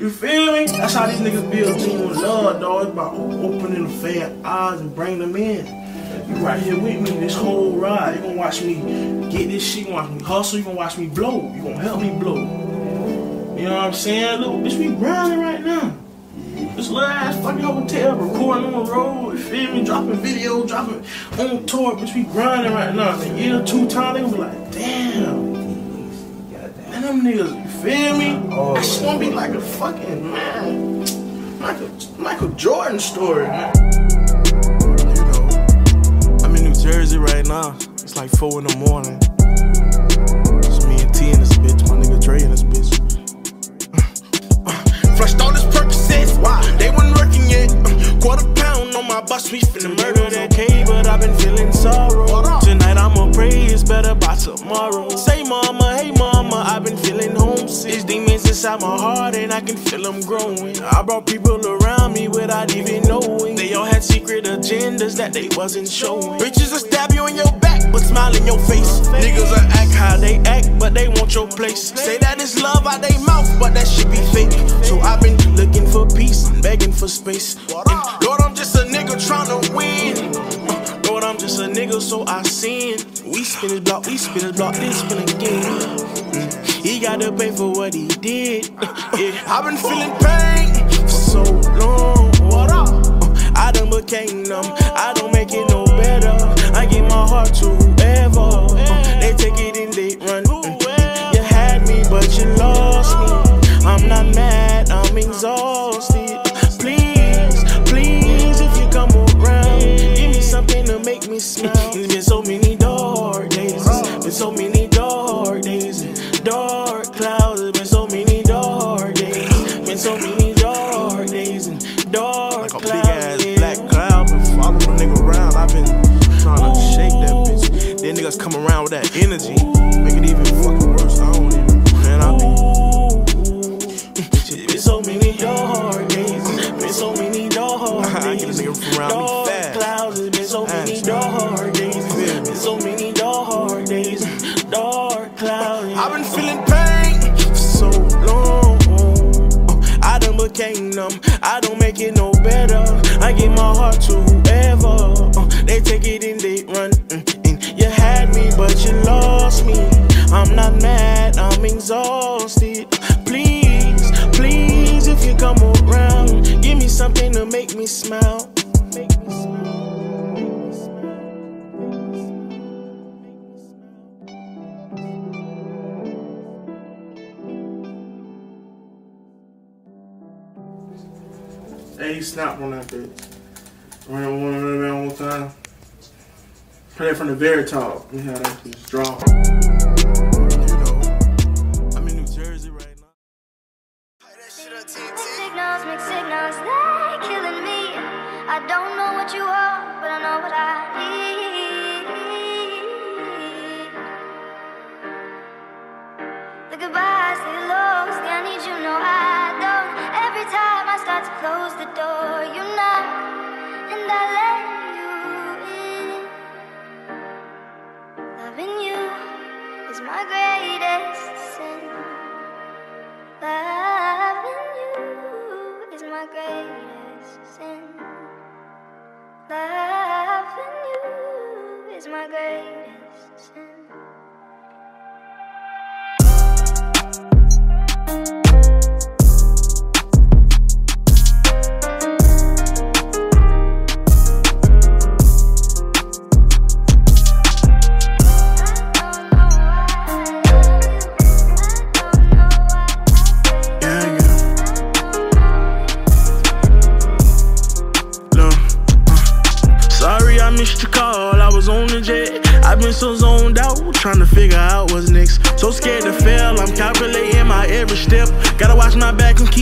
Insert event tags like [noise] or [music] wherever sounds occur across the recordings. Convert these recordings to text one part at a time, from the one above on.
You feel me? That's how these niggas build genuine love, dog. It's about opening the fan eyes and bring them in. You right here with me this whole ride. You gonna watch me get this shit. You gonna watch me hustle. You gonna watch me blow. You gonna help me blow. You know what I'm saying? Look, bitch, we grinding right now. This ass fucking hotel, recording on the road, you feel me? Dropping video, dropping on tour, bitch, we grinding right now. In a year, two times, they gonna be like, damn. And them niggas, feel me? I shit gonna be like a fucking, man, Michael, Michael Jordan story, man. You know, I'm in New Jersey right now. It's like 4 in the morning. It's me and T in this bitch, my nigga Dre in this bitch. [laughs] Flushed all this Percocets, why? They wasn't working yet. Uh, quarter pound on my bus, we finna murder that. okay, but I've been feeling sorrow. Tonight I'ma pray it's better by tomorrow. Say mama, inside my heart and I can feel them growing. I brought people around me without even knowing. They all had secret agendas that they wasn't showing. Bitches will stab you in your back, but smile in your face. Niggas will act how they act, but they want your place. Say that it's love out they mouth, but that should be fake. So I've been looking for peace, and begging for space. And Lord, I'm just a nigga tryna win. Uh, Lord, I'm just a nigga, so I sin. We spin his block, we spin his block, then spin again. Mm, He gotta pay for what he did. [laughs] Yeah, I've been feeling pain for so long. What up? I done became numb. I don't make it no better. I give my heart to whoever. They take it and they run. You had me, but you lost me. I'm not mad, lost me. I'm not mad, I'm exhausted. Please, please, if you come around, give me something to make me smile. Hey, he snapped on that bitch. Ran one of them one time. Play it from the very top. We had that just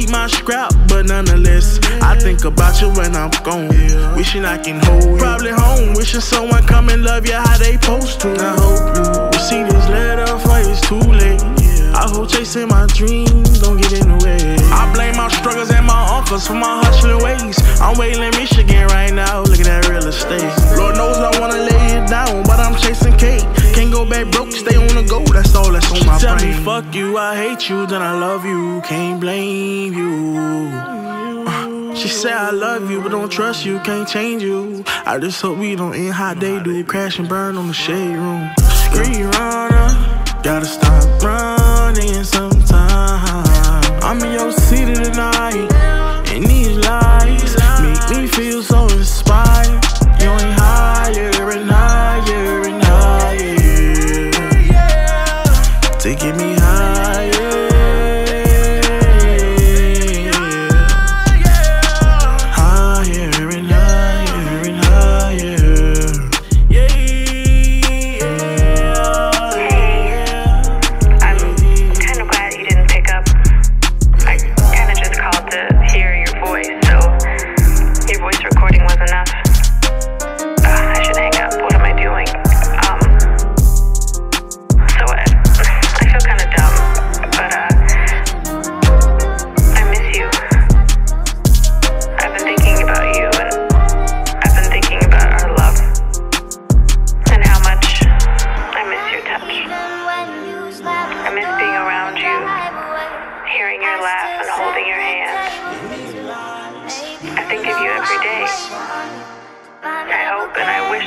keep my scrap, but nonetheless, I think about you when I'm gone. Wishing I can hold. Probably home, wishing someone come and love you how they supposed to. I hope you see this letter before it's too late. I hope chasing my dreams don't get in the way. I blame my struggles and my uncles for my hustling ways. I'm waiting in Michigan right now, looking at real estate. Lord knows I wanna lay it down, but I'm chasing cake. Can't go back broke, stay on the go, that's all that's on my Tell brain. me fuck you, I hate you, then I love you, can't blame you. Uh, She said I love you, but don't trust you, can't change you. I just hope we don't end how they do, crash and burn on the shade room. Street runner, gotta stop running sometime. I'm in your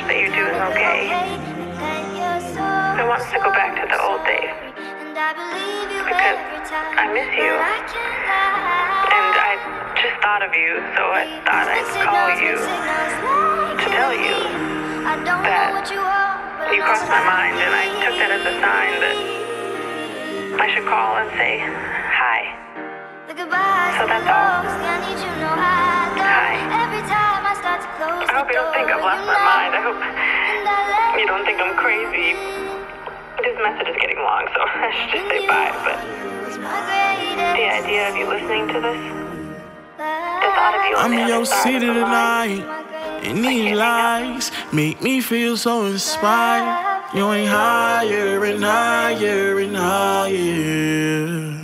that you're doing okay. I want to go back to the old days because I miss you. And I just thought of you, so I thought I'd call you to tell you that you crossed my mind, and I took that as a sign that I should call and say hi. So that's all. Hi. I hope you don't think I've lost my mind. I hope you don't think I'm crazy. This message is getting long, so [laughs] I should just say bye. But the idea of you listening to this, the thought of you on I'm the in other your side city of tonight, and these lights make me feel so inspired. You ain't higher and higher and higher.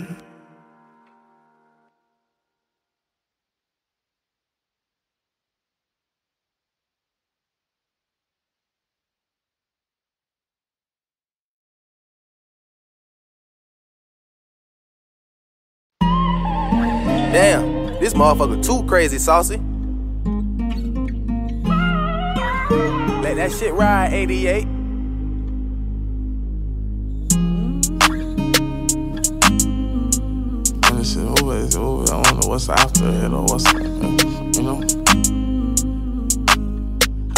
Damn, this motherfucker too crazy saucy. Let that shit ride, 88. And it's over, it's over. I know what's after it or what's, you know.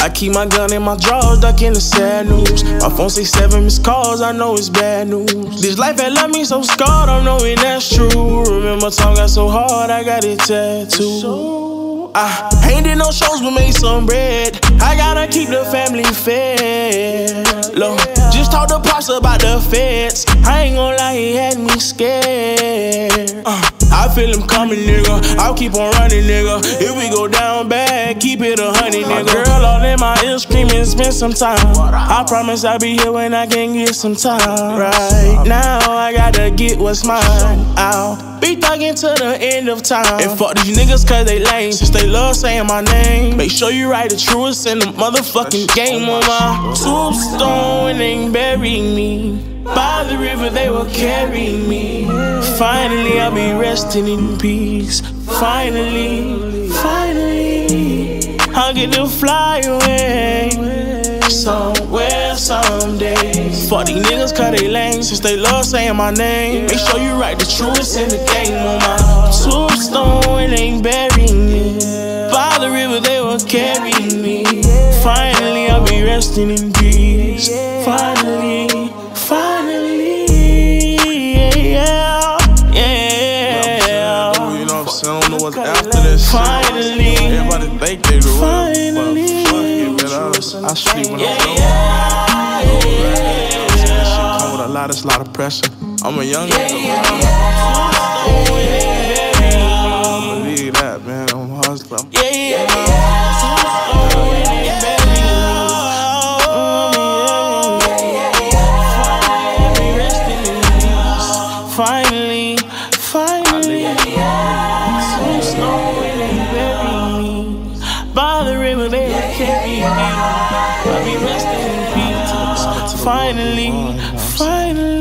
I keep my gun in my drawers, ducking the sad news. My phone say seven missed calls, I know it's bad news. This life had left me so scarred, I'm knowing that's true. Remember, time got so hard, I got it tattooed. I ain't did no shows, but made some bread. I gotta keep the family fed. Look, just talk to Pops about the feds. I ain't gonna lie, he had me scared. Uh, I feel him coming, nigga. I'll keep on running, nigga. If we go down bad, keep it a honey, nigga. My girl all in my ear screaming, spend some time. I promise I'll be here when I can get some time. Right now, I gotta get what's mine. I'll be thugging to the end of time. And fuck these niggas cause they lame. Since they love saying my name. Make sure you write the truest in the motherfucking game on my tombstone and bury me. By the river they will carry me. Finally I'll be resting in peace. Finally, finally, I'll get to fly away. Somewhere, someday. Fuck these niggas cause they lame since they love saying my name. Make sure you write the truest in the game on my tombstone and ain't burying me. By the river they will carry me. Finally, I'll be resting in peace. Finally, Finally, Everybody think they the Finally. but fuck it. I, I sleep when yeah, I'm yeah, This shit come with a lot, it's a lot of pressure. I'm a young nigga, man. I bothering when they yeah, carry me. I'll be resting in peace. Finally, finally.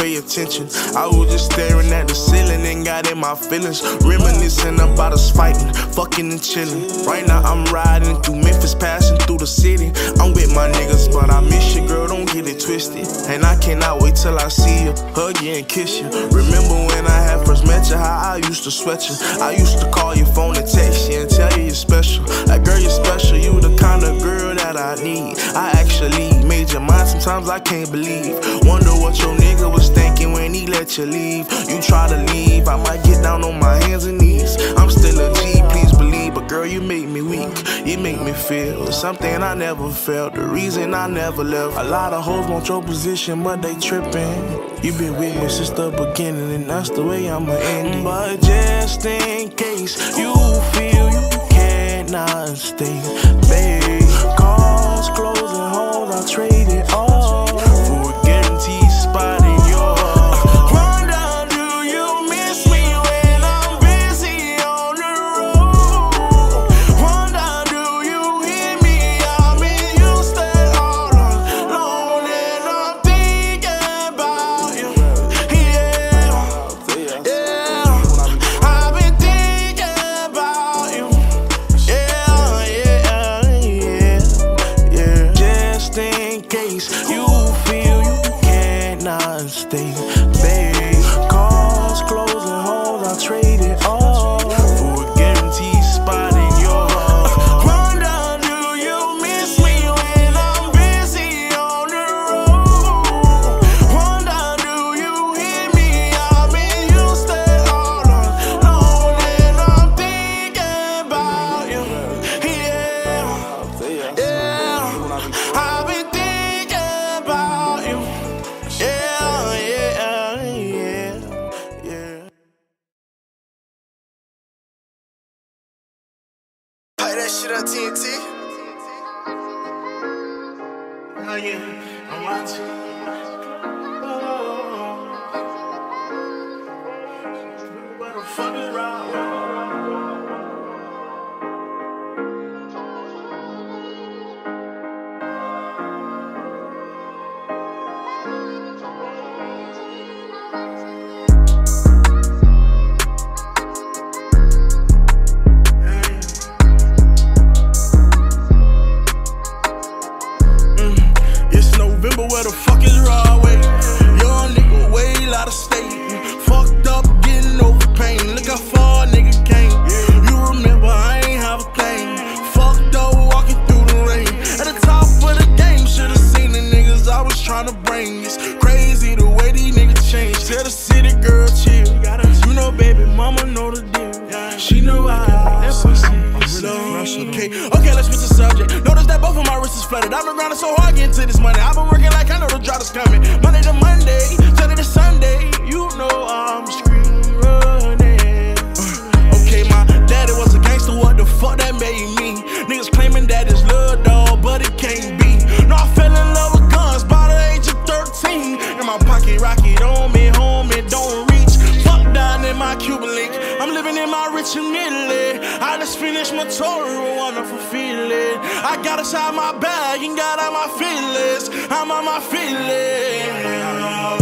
attention. I was just staring at the ceiling and got in my feelings. Reminiscing about us fighting, fucking and chilling. Right now I'm riding through Memphis, passing through the city. I'm with my niggas, but I miss you, girl, don't get it twisted. And I cannot wait till I see you, hug you and kiss you. Remember when I had first met you, how I used to sweat you. I used to call your phone and text you and tell you you're special. Like, girl, you're special, you the kind of girl that I need. I actually made your mind, sometimes I can't believe. Wonder what your nigga was thinking when he let you leave. You try to leave, I might get down on my hands and knees. I'm still a G, please believe, but girl, you make me weak. You make me feel something I never felt. The reason I never left. A lot of hoes want your position, but they tripping. You been with me since the beginning, and that's the way I'ma end it. But just in case you feel you cannot stay, babe. Cars closing, homes I trade okay. Okay, let's switch the subject. Notice that both of my wrists is flooded. I've been grinding so hard getting to this money. I've been working like I know the drought is coming. Monday to Monday, Sunday to Sunday. You know I'm screaming. Okay, my daddy was a gangster. What the fuck that made me? Niggas claiming that it's love, dog, but it can't be. I just finished my tour, a wonderful feeling. I got inside my bag and got out my feelings. I'm on my feelings.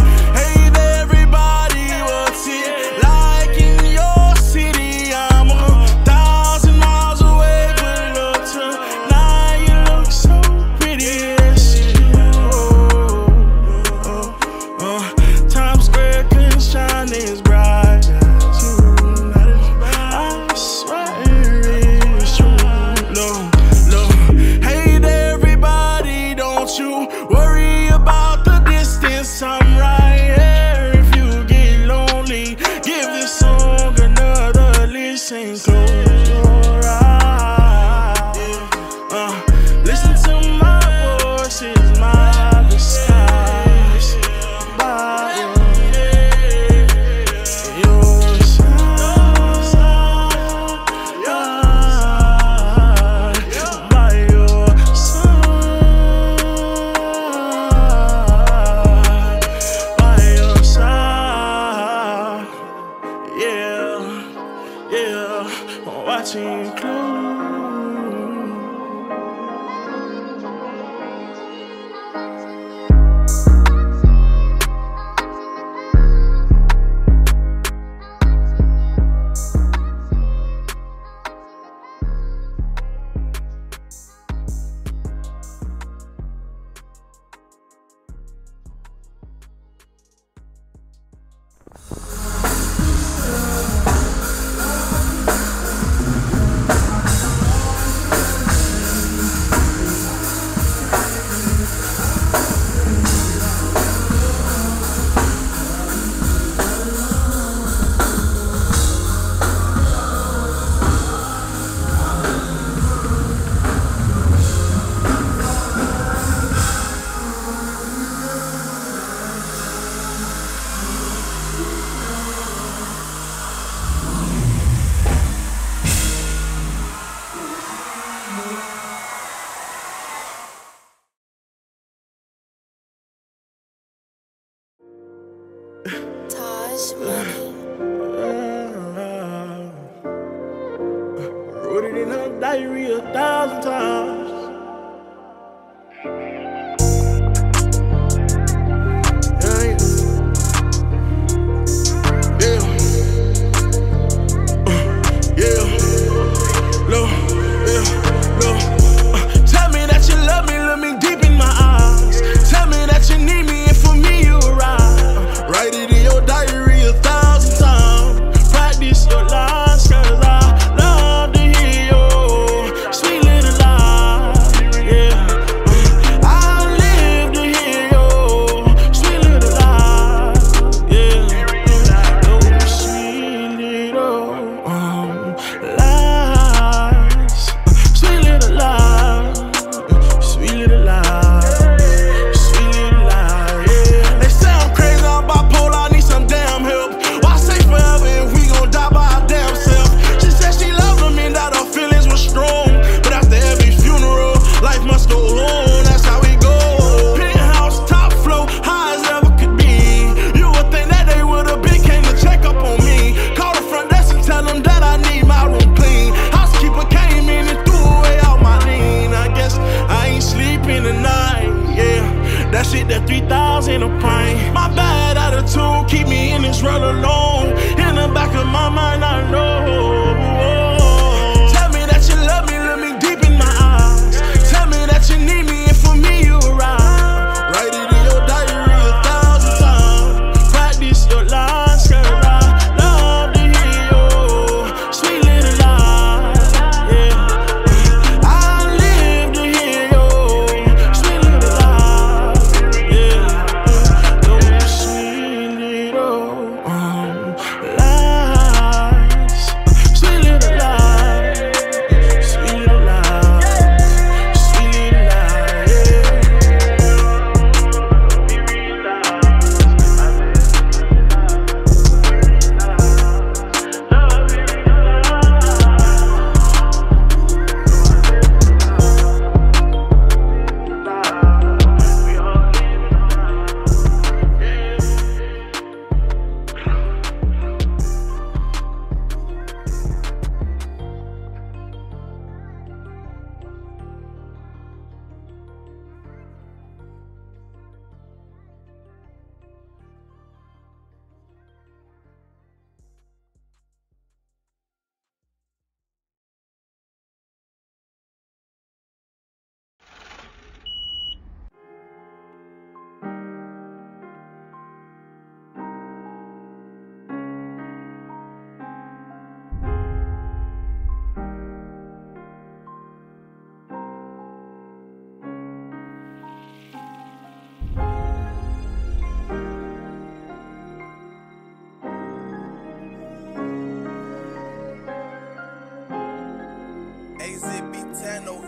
smile.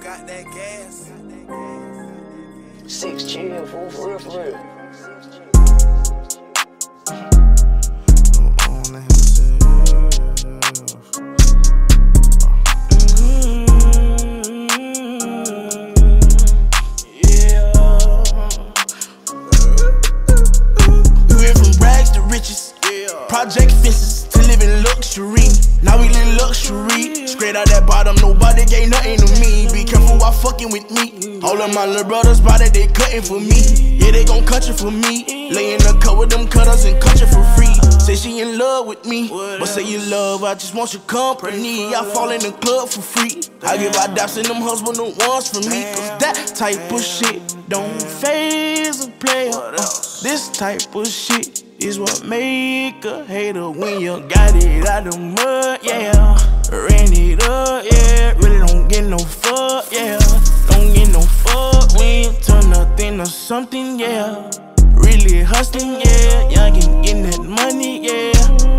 Got that gas. Six chill, for real, for real. Fucking with me. All of my little brothers body, they cutting for me. Yeah, they gon' cut you for me. Lay in the cut with them cutters and cut you for free. Say she in love with me. But say you love, I just want your company. I fall in the club for free. I give out daps and them husband the ones for me. Cause that type of shit don't phase a player. Uh, this type of shit is what make a hater when you got it out the mud, yeah. Ran it up, yeah. Really don't get no fuck, yeah. Nothing something, yeah. Really hustling, yeah. Y'all getting, that money, yeah.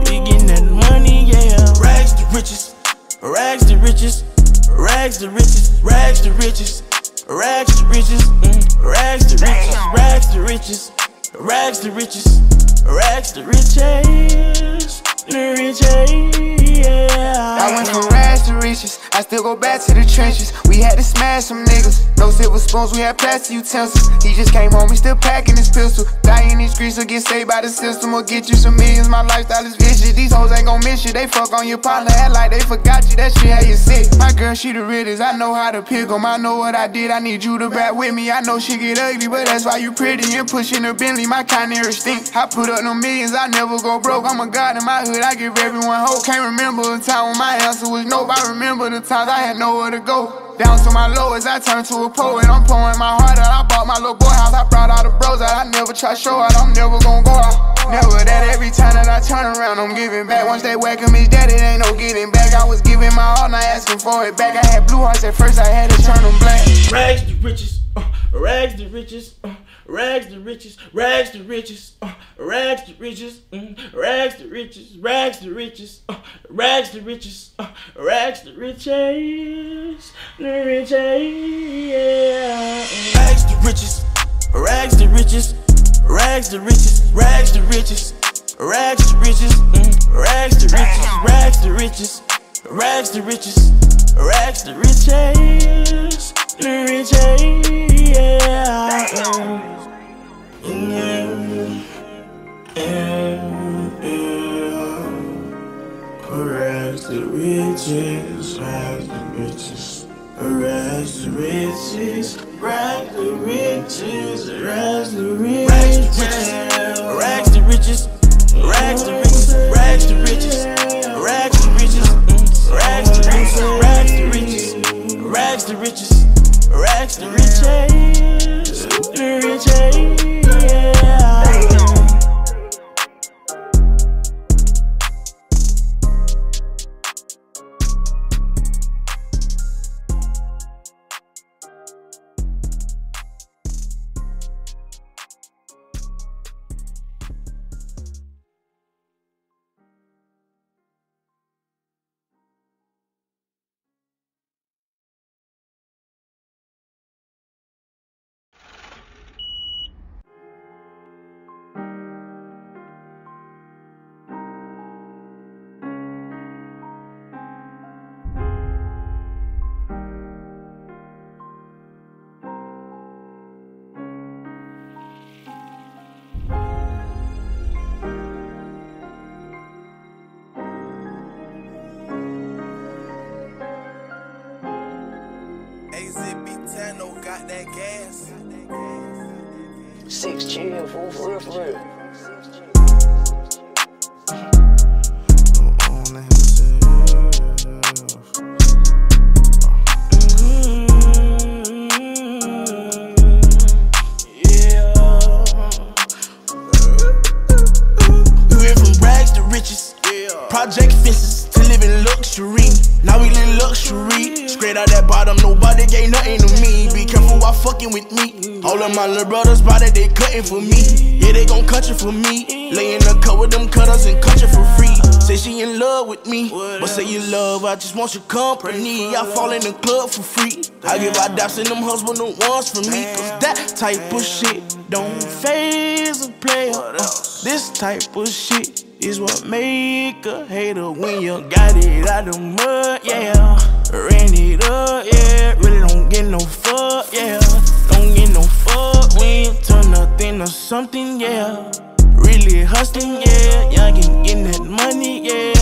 We getting that money, yeah. Rags to riches, rags to riches, rags to riches, rags to riches, rags to riches, mm. rags to riches, rags to riches, rags to riches. Racks the riches, the riches, yeah. I went from rags to riches, I still go back to the trenches. We had to smash some niggas. No silver spoons, we had plastic utensils. He just came home, he still packing his pistol. Die in these streets or get saved by the system or get you some millions. My lifestyle is vicious. These hoes ain't gon' miss you. They fuck on your partner, act like they forgot you. That shit how you sick. My girl, she the realest. I know how to pick 'em. I know what I did. I need you to back with me. I know she get ugly, but that's why you pretty and pushing her Bentley. My kind of stink. I put up no millions. I never go broke. I'm a god in my hood. I give everyone hope. Can't remember a time when my answer was nope. I remember the times I had nowhere to go. Down to my lowest, I turned to a poet. I'm pouring my heart out. I bought my little boy house. I brought all the bros out. I never try show out. I'm never gonna go out. Never that every time that I turn around, I'm giving back. Once they whack him, his it ain't no getting back. I was giving my all, not asking for it back. I had blue hearts at first, I had to turn them black. Rags to riches, uh, rags to riches. Uh. Rags to riches, rags to riches, uh, rags to riches, mm, rags to riches, rags to riches, uh, rags to riches, uh, rags to riches, the riches, yeah. Rags to riches, rags to riches, rags to riches, rags to riches, rags to riches, mm, rags to riches, rags to riches, rags to riches, rags to riches, Mary J, yeah. yeah. yeah. yeah. Harass the riches, rise the riches. Harass the riches, rise the riches, rise the riches. Rise the riches. ask the rich the rich. Riches. got that gas. Six chill, for real, for real. Careful fucking with me. All of my little brothers body, they cutting for me. Yeah, they gon' cut you for me. Lay in the cut with them cutters and cut you for free. Say she in love with me. But say you love, I just want your company. I fall in the club for free. I give out daps and them husband the ones for me. Cause that type of shit don't phase a player. Uh, this type of shit is what make a hater when you got it out the mud, yeah. Ran it up, yeah. Really don't get no fuck, yeah. Don't get no fuck when you turn nothing to something, yeah. Really hustling, yeah. Young and getting that money, yeah.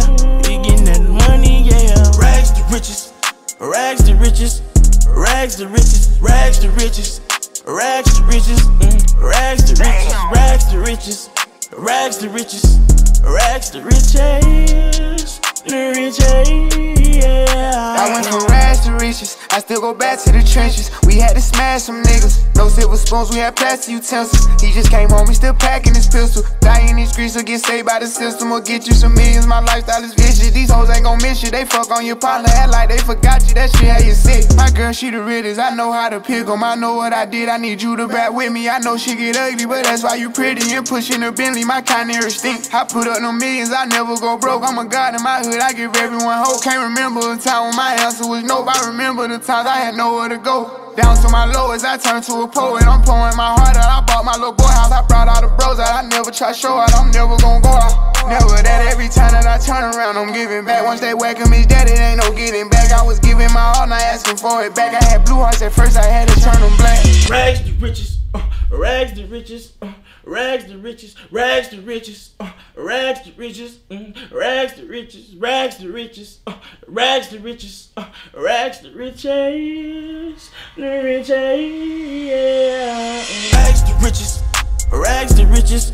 We getting that money, yeah. Rags to riches, rags to riches, rags to riches, rags to riches, rags to riches, mm. rags to riches, rags to riches, rags to riches, rags to riches, the riches, silver spoons, we had plastic utensils. He just came home, he still packing his pistol. Die in these streets or get saved by the system or get you some millions. My lifestyle is vicious. These hoes ain't gon' miss you. They fuck on your partner, act like they forgot you. That shit how you sick. My girl, she the realest. I know how to pick 'em. I know what I did. I need you to back with me. I know she get ugly, but that's why you pretty and pushing the Bentley. My kind of stink. I put up no millions. I never go broke. I'm a god in my hood. I give everyone hope. Can't remember a time when my answer was nope. I remember the times I had nowhere to go. Down to my lowest, I turned to a poet. I'm pouring my heart out. I bought my little boy house. I brought all the bros out. I never try show out. I'm never gonna go out. Never that every time that I turn around, I'm giving back. Once they whack him, his daddy ain't no getting back. I was giving my all, not asking for it back. I had blue hearts at first, I had to turn them black. Rags to riches, uh, rags to riches, uh, rags to riches, rags to riches, uh, rags to riches, mm, rags to riches, rags to riches, uh, rags to riches, uh, rags to riches, the riches, yeah. Rags to riches, rags to riches,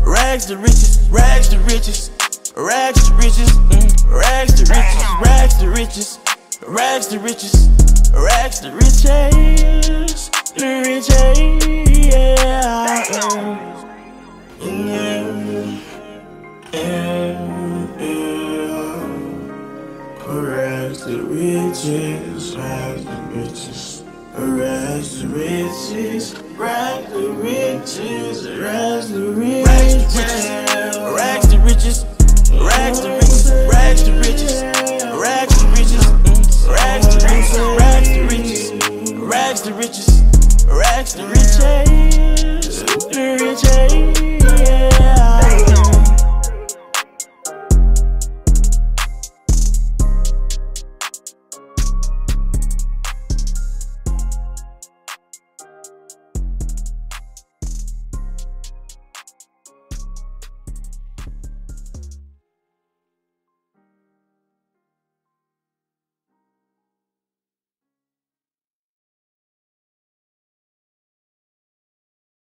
rags to riches, rags to riches, rags to riches, mm, rags to riches, rags to riches, rags to riches, rags to riches, the yeah. Rags to riches, rags to riches, to riches, rags to riches, to riches, rags to riches, rags to riches.